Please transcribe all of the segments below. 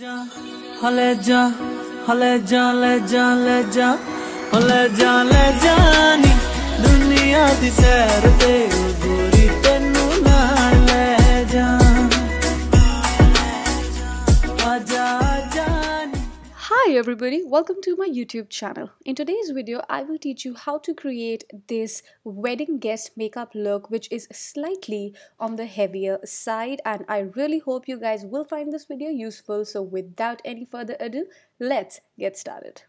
जा, हले जा हले जा, ले जा ले जा, हले जा, ले जानी दुनिया दी सैर ते Hi everybody, welcome to my YouTube channel. In today's video, I will teach you how to create this wedding guest makeup look which is slightly on the heavier side and I really hope you guys will find this video useful. So without any further ado, let's get started.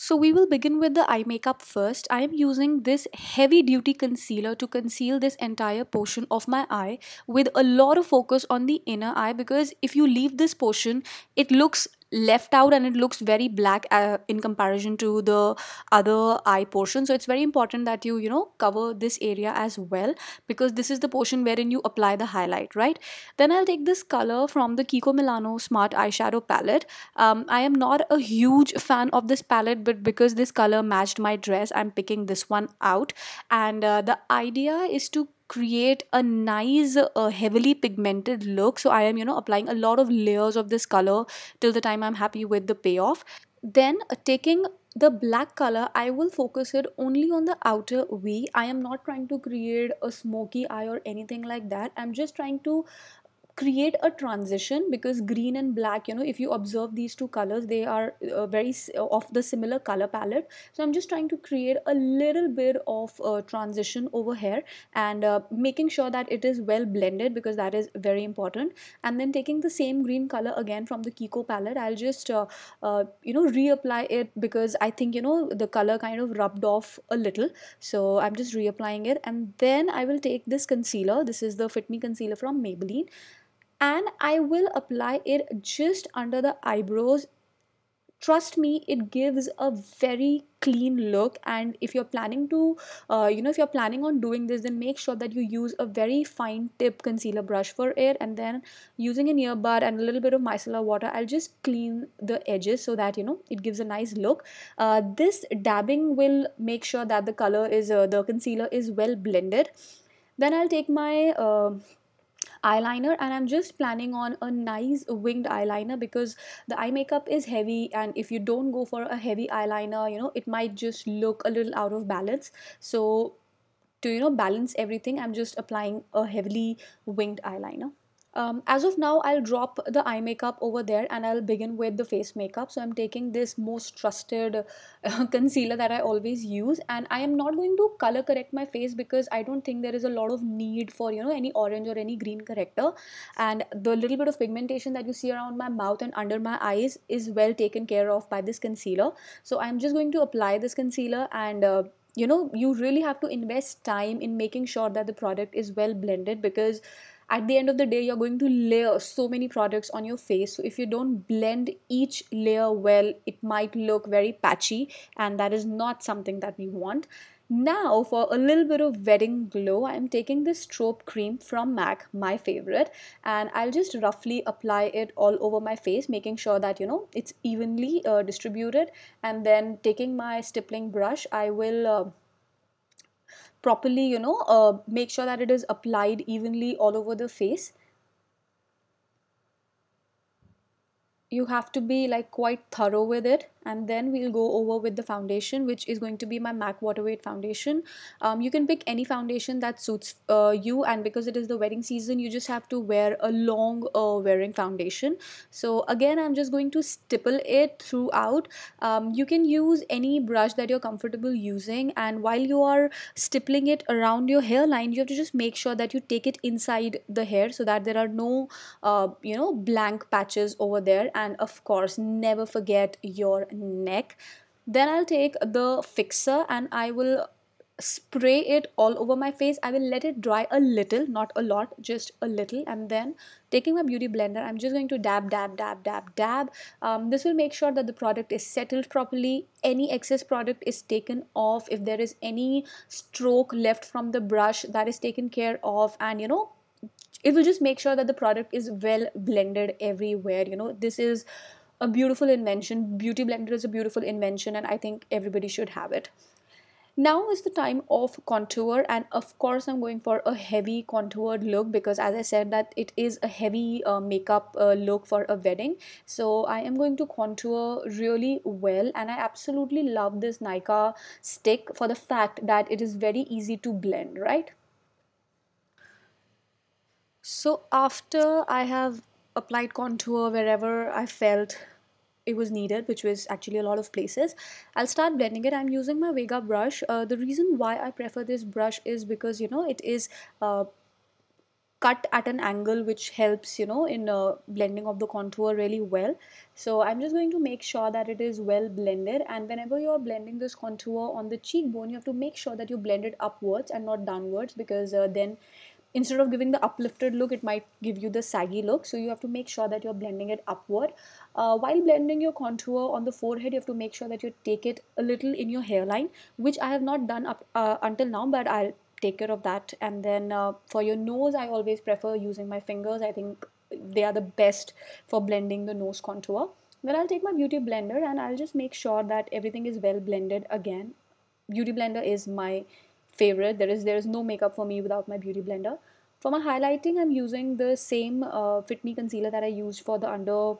So we will begin with the eye makeup first. I am using this heavy duty concealer to conceal this entire portion of my eye with a lot of focus on the inner eye because if you leave this portion, it looks left out and it looks very black uh, in comparison to the other eye portion. So it's very important that you you know cover this area as well because this is the portion wherein you apply the highlight right? Then i'll take this color from the kiko milano smart eyeshadow palette. Um, i am not a huge fan of this palette but because this color matched my dress i'm picking this one out. And uh, the idea is to create a nice uh, heavily pigmented look. So i am you know applying a lot of layers of this color till the time i'm happy with the payoff. Then uh, taking the black color i will focus it only on the outer v. I am not trying to create a smoky eye or anything like that. I'm just trying to create a transition because green and black you know if you observe these two colors they are uh, very s- of the similar color palette. So i'm just trying to create a little bit of uh, transition over here and uh, making sure that it is well blended because that is very important. And then taking the same green color again from the kiko palette i'll just uh, uh, you know reapply it because i think you know the color kind of rubbed off a little. So i'm just reapplying it. And then i will take this concealer. This is the fit me concealer from maybelline and I will apply it just under the eyebrows. Trust me, it gives a very clean look. And if you're planning to, uh, you know, if you're planning on doing this, then make sure that you use a very fine tip concealer brush for it. And then using an earbud and a little bit of micellar water, I'll just clean the edges so that you know it gives a nice look. Uh, this dabbing will make sure that the color is uh, the concealer is well blended. Then I'll take my uh, eyeliner and i'm just planning on a nice winged eyeliner because the eye makeup is heavy and if you don't go for a heavy eyeliner you know it might just look a little out of balance. So to you know balance everything i'm just applying a heavily winged eyeliner um, as of now i'll drop the eye makeup over there and i'll begin with the face makeup. So i'm taking this most trusted uh, concealer that i always use. And i am not going to color correct my face because i don't think there is a lot of need for you know any orange or any green corrector. And the little bit of pigmentation that you see around my mouth and under my eyes is well taken care of by this concealer. So i'm just going to apply this concealer and uh, you know you really have to invest time in making sure that the product is well blended because at the end of the day you're going to layer so many products on your face. So if you don't blend each layer well it might look very patchy and that is not something that we want. Now for a little bit of wedding glow i'm taking this strobe cream from mac my favorite and i'll just roughly apply it all over my face making sure that you know it's evenly uh, distributed. And then taking my stippling brush i will uh, properly you know uh, make sure that it is applied evenly all over the face you have to be like quite thorough with it and then we'll go over with the foundation which is going to be my mac water weight foundation. Um, you can pick any foundation that suits uh, you and because it is the wedding season you just have to wear a long uh, wearing foundation. So again i'm just going to stipple it throughout. Um, you can use any brush that you're comfortable using and while you are stippling it around your hairline you have to just make sure that you take it inside the hair so that there are no uh, you know blank patches over there and of course never forget your neck. Then i'll take the fixer and i will spray it all over my face. I will let it dry a little not a lot just a little. And then taking my beauty blender i'm just going to dab dab dab dab dab. Um, this will make sure that the product is settled properly. Any excess product is taken off. If there is any stroke left from the brush that is taken care of. And you know it will just make sure that the product is well blended everywhere you know. This is a beautiful invention. Beauty blender is a beautiful invention and i think everybody should have it. Now is the time of contour and of course i'm going for a heavy contoured look because as i said that it is a heavy uh, makeup uh, look for a wedding. So i am going to contour really well and i absolutely love this Nykaa stick for the fact that it is very easy to blend right so after i have applied contour wherever i felt it was needed which was actually a lot of places i'll start blending it. I'm using my vega brush. Uh, the reason why i prefer this brush is because you know it is uh, cut at an angle which helps you know in uh, blending of the contour really well. So i'm just going to make sure that it is well blended. And whenever you're blending this contour on the cheekbone you have to make sure that you blend it upwards and not downwards because uh, then instead of giving the uplifted look it might give you the saggy look. So you have to make sure that you're blending it upward. Uh, while blending your contour on the forehead you have to make sure that you take it a little in your hairline which I have not done up uh, until now but I'll take care of that. And then uh, for your nose I always prefer using my fingers. I think they are the best for blending the nose contour. Then I'll take my beauty blender and I'll just make sure that everything is well blended again. Beauty blender is my favorite there is there is no makeup for me without my beauty blender for my highlighting i'm using the same uh, fit me concealer that i used for the under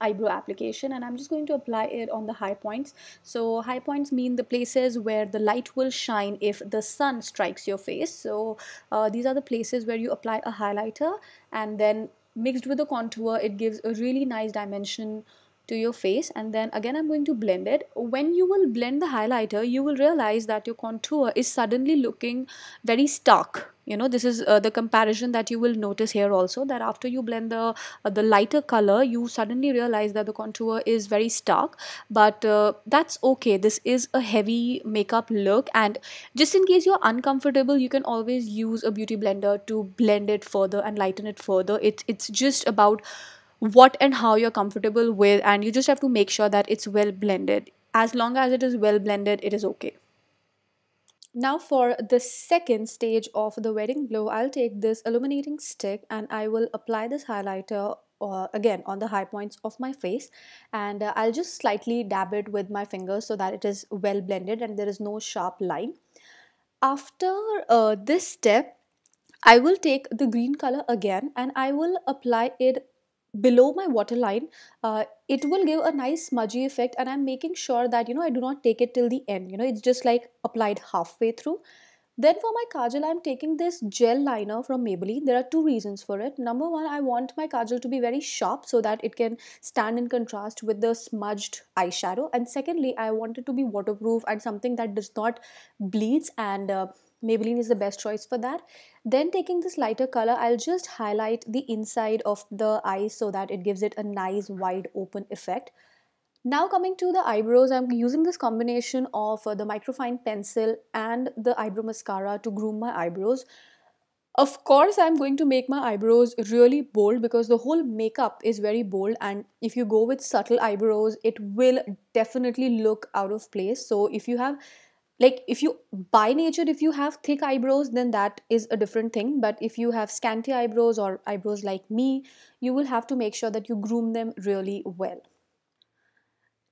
eyebrow application and I'm just going to apply it on the high points. So high points mean the places where the light will shine if the sun strikes your face. So uh, these are the places where you apply a highlighter and then mixed with the contour it gives a really nice dimension to your face and then again I'm going to blend it. When you will blend the highlighter, you will realize that your contour is suddenly looking very stark. You know, this is uh, the comparison that you will notice here also that after you blend the uh, the lighter color, you suddenly realize that the contour is very stark. But uh, that's okay. This is a heavy makeup look and just in case you're uncomfortable, you can always use a beauty blender to blend it further and lighten it further. It's, it's just about what and how you're comfortable with and you just have to make sure that it's well blended. As long as it is well blended it is okay. Now for the second stage of the wedding glow i'll take this illuminating stick and i will apply this highlighter uh, again on the high points of my face. And uh, I'll just slightly dab it with my fingers so that it is well blended and there is no sharp line. After uh, this step, I will take the green color again and I will apply it below my waterline uh, it will give a nice smudgy effect and i'm making sure that you know i do not take it till the end. You know it's just like applied halfway through. Then for my kajal i'm taking this gel liner from maybelline. There are two reasons for it. Number one i want my kajal to be very sharp so that it can stand in contrast with the smudged eyeshadow. And secondly i want it to be waterproof and something that does not bleeds and uh, Maybelline is the best choice for that. Then taking this lighter color, I'll just highlight the inside of the eye so that it gives it a nice wide open effect. Now coming to the eyebrows, I'm using this combination of uh, the microfine pencil and the eyebrow mascara to groom my eyebrows. Of course, I'm going to make my eyebrows really bold because the whole makeup is very bold and if you go with subtle eyebrows, it will definitely look out of place. So if you have like if you by nature if you have thick eyebrows then that is a different thing. But if you have scanty eyebrows or eyebrows like me you will have to make sure that you groom them really well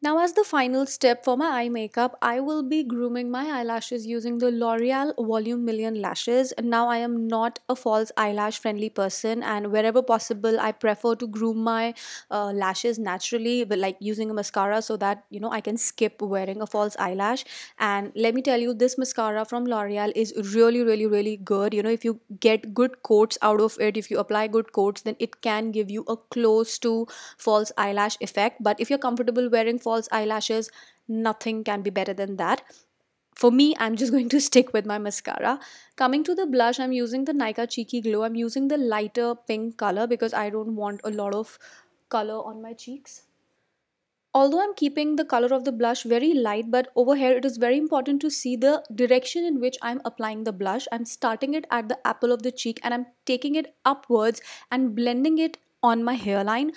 now as the final step for my eye makeup, I will be grooming my eyelashes using the L'Oreal Volume Million Lashes. Now I am not a false eyelash friendly person and wherever possible I prefer to groom my uh, lashes naturally but like using a mascara so that you know I can skip wearing a false eyelash and let me tell you this mascara from L'Oreal is really really really good. You know if you get good coats out of it, if you apply good coats then it can give you a close to false eyelash effect but if you're comfortable wearing false eyelashes nothing can be better than that. For me i'm just going to stick with my mascara. Coming to the blush i'm using the Nykaa cheeky glow. I'm using the lighter pink color because i don't want a lot of color on my cheeks. Although i'm keeping the color of the blush very light but over here it is very important to see the direction in which i'm applying the blush. I'm starting it at the apple of the cheek and i'm taking it upwards and blending it on my hairline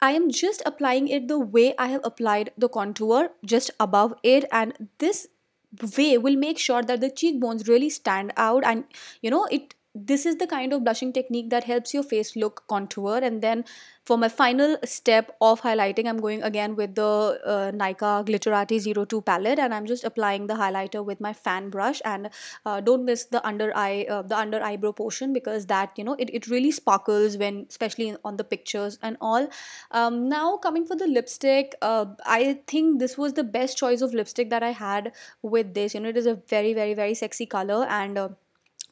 I am just applying it the way I have applied the contour just above it and this way will make sure that the cheekbones really stand out and you know it this is the kind of blushing technique that helps your face look contour. And then for my final step of highlighting i'm going again with the uh, Nykaa glitterati 02 palette. And i'm just applying the highlighter with my fan brush. And uh, don't miss the under eye uh, the under eyebrow portion because that you know it, it really sparkles when especially on the pictures and all. Um, now coming for the lipstick uh, i think this was the best choice of lipstick that i had with this. You know it is a very very very sexy color. And uh,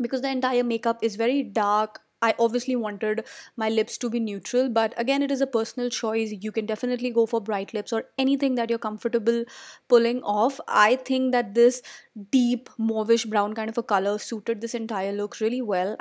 because the entire makeup is very dark I obviously wanted my lips to be neutral, but again, it is a personal choice. You can definitely go for bright lips or anything that you're comfortable pulling off. I think that this deep mauvish brown kind of a color suited this entire look really well.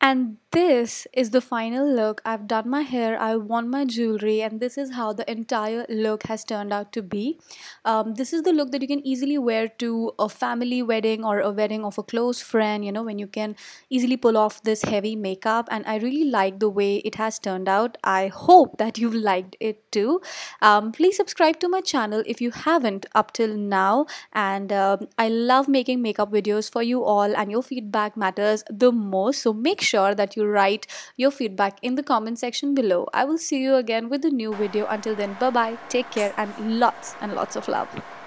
And this is the final look. I've done my hair, I've worn my jewelry, and this is how the entire look has turned out to be. Um, this is the look that you can easily wear to a family wedding or a wedding of a close friend, you know, when you can easily pull off this heavy makeup. And I really like the way it has turned out. I hope that you've liked it too. Um, please subscribe to my channel if you haven't up till now. And um, I love making makeup videos for you all, and your feedback matters the most. So make sure that you you write your feedback in the comment section below. I will see you again with a new video. Until then, bye bye, take care, and lots and lots of love.